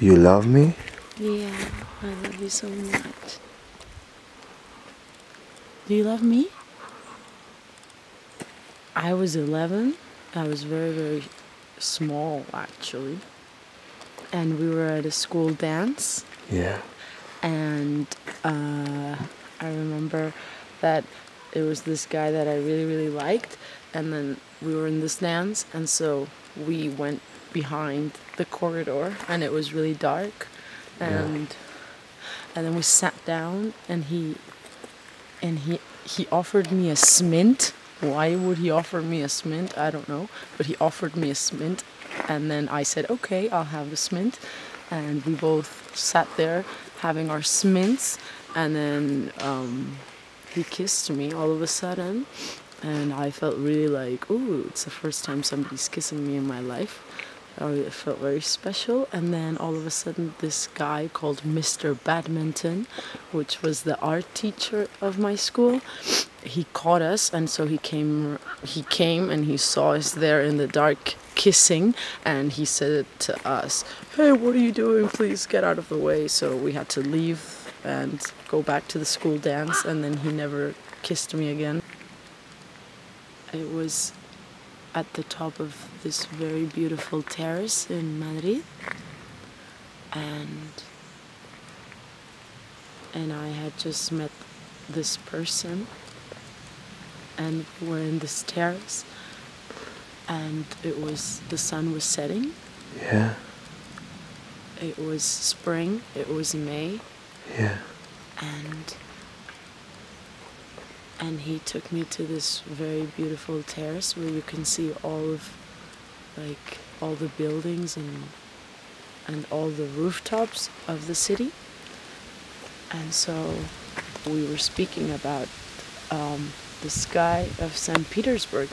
You love me? Yeah, I love you so much. Do you love me? I was 11. I was very, very small actually. And we were at a school dance. Yeah. And uh, I remember that it was this guy that I really, really liked. And then we were in this dance. And so we went behind the corridor and it was really dark. And yeah. and then we sat down and he and he he offered me a smint why would he offer me a smint? I don't know. But he offered me a smint. And then I said, okay, I'll have a smint. And we both sat there having our smints. And then um, he kissed me all of a sudden. And I felt really like, ooh, it's the first time somebody's kissing me in my life. Oh, it felt very special. And then all of a sudden, this guy called Mr. Badminton, which was the art teacher of my school, he caught us. And so he came he came and he saw us there in the dark kissing. And he said to us hey what are you doing? Please get out of the way. So we had to leave and go back to the school dance. And then he never kissed me again. It was at the top of this very beautiful terrace in Madrid. And and I had just met this person and we're in this terrace and it was the sun was setting. Yeah. It was spring it was may. Yeah. And and he took me to this very beautiful terrace where you can see all of like all the buildings and and all the rooftops of the city and so we were speaking about um, the sky of St. Petersburg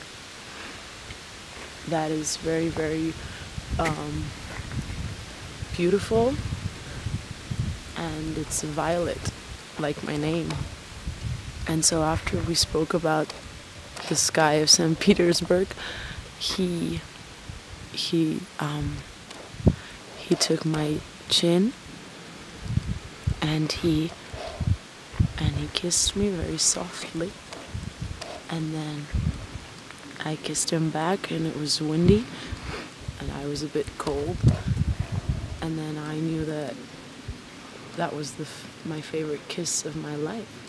that is very, very um, beautiful and it's violet, like my name. And so after we spoke about the sky of St. Petersburg, he he um, he took my chin and he and he kissed me very softly and then I kissed him back and it was windy and I was a bit cold and then I knew that that was the my favorite kiss of my life